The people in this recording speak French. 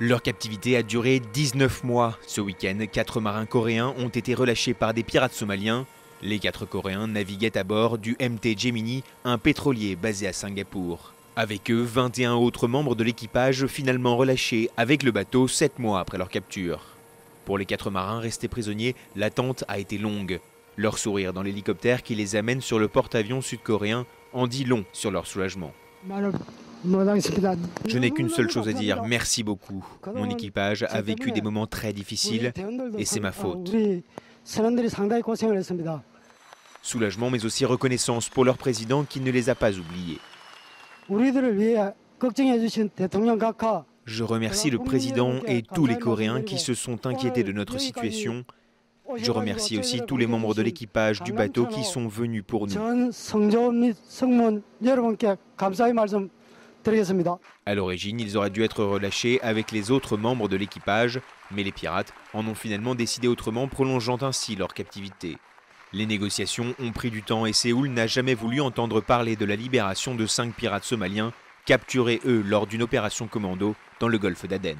Leur captivité a duré 19 mois. Ce week-end, quatre marins coréens ont été relâchés par des pirates somaliens. Les quatre Coréens naviguaient à bord du MT Gemini, un pétrolier basé à Singapour. Avec eux, 21 autres membres de l'équipage finalement relâchés avec le bateau 7 mois après leur capture. Pour les quatre marins restés prisonniers, l'attente a été longue. Leur sourire dans l'hélicoptère qui les amène sur le porte-avions sud-coréen en dit long sur leur soulagement. Je n'ai qu'une seule chose à dire, merci beaucoup. Mon équipage a vécu des moments très difficiles et c'est ma faute. Soulagement mais aussi reconnaissance pour leur président qui ne les a pas oubliés. Je remercie le président et tous les Coréens qui se sont inquiétés de notre situation. Je remercie aussi tous les membres de l'équipage du bateau qui sont venus pour nous. À l'origine, ils auraient dû être relâchés avec les autres membres de l'équipage, mais les pirates en ont finalement décidé autrement, prolongeant ainsi leur captivité. Les négociations ont pris du temps et Séoul n'a jamais voulu entendre parler de la libération de cinq pirates somaliens capturés eux lors d'une opération commando dans le golfe d'Aden.